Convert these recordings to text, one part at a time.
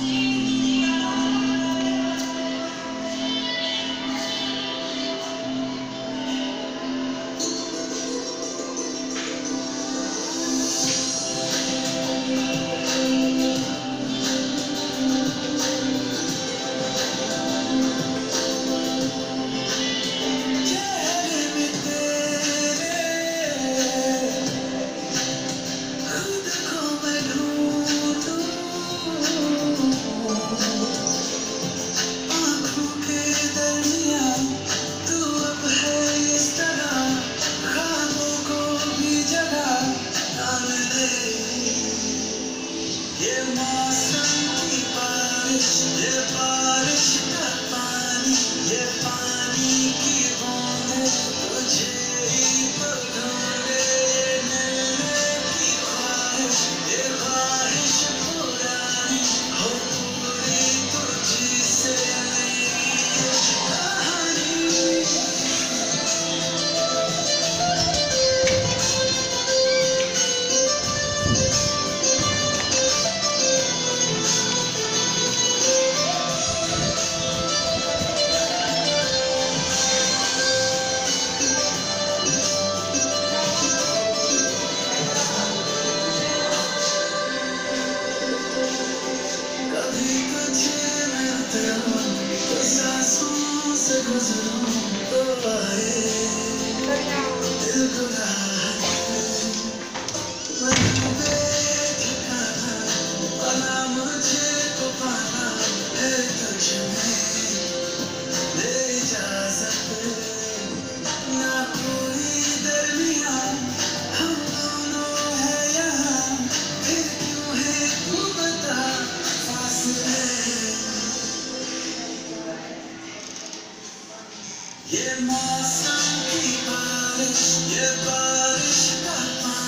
Música If funny. Yeah, my son, keep on it, yeah, but it's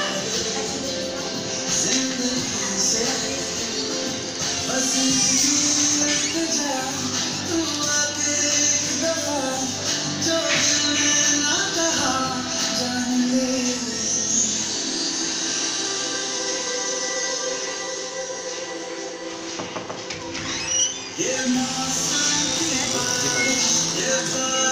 Yeah, my son, yeah, son.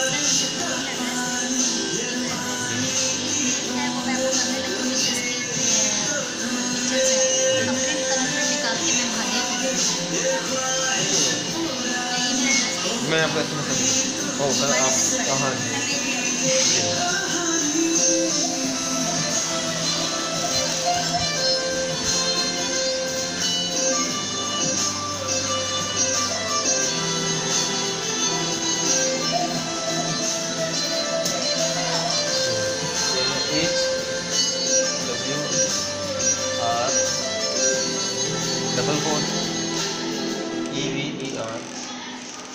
मैं आपको ऐसे message ओ मैं आप हाँ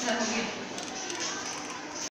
अच्छा